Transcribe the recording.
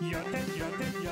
Yeah, yeah, yeah. yodel.